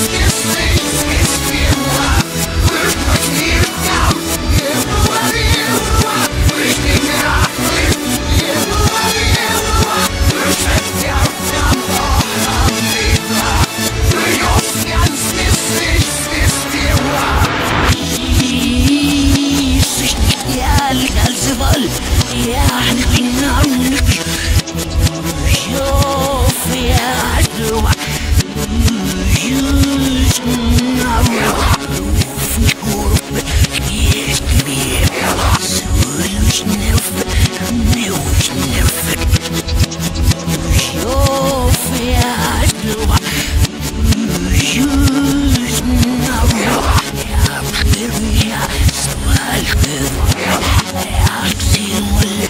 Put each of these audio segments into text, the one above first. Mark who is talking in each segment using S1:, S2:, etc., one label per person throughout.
S1: scares me. I feel, I.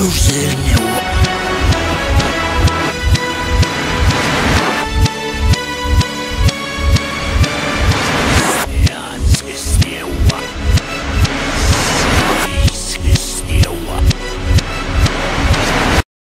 S1: closing you